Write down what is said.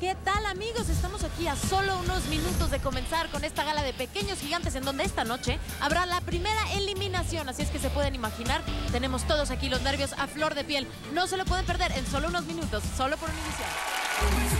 ¿Qué tal amigos? Estamos aquí a solo unos minutos de comenzar con esta gala de pequeños gigantes en donde esta noche habrá la primera eliminación. Así es que se pueden imaginar, tenemos todos aquí los nervios a flor de piel. No se lo pueden perder en solo unos minutos, solo por Univision.